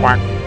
quack.